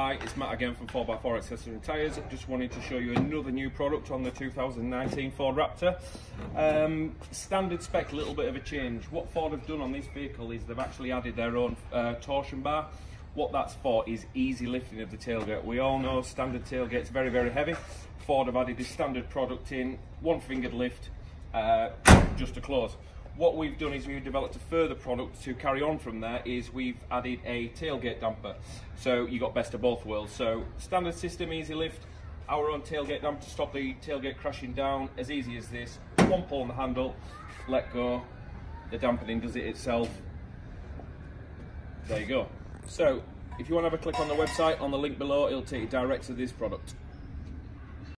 Hi, it's Matt again from 4x4 Accessories and Tyres. Just wanted to show you another new product on the 2019 Ford Raptor. Um, standard spec, little bit of a change. What Ford have done on this vehicle is they've actually added their own uh, torsion bar. What that's for is easy lifting of the tailgate. We all know standard tailgate's very, very heavy. Ford have added this standard product in, one fingered lift, uh, just to close. What we've done is we've developed a further product to carry on from there is we've added a tailgate damper. So you got best of both worlds. So standard system, easy lift, our own tailgate damper to stop the tailgate crashing down, as easy as this. One pull on the handle, let go, the dampening does it itself. There you go. So if you want to have a click on the website, on the link below, it'll take you direct to this product.